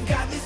I've got this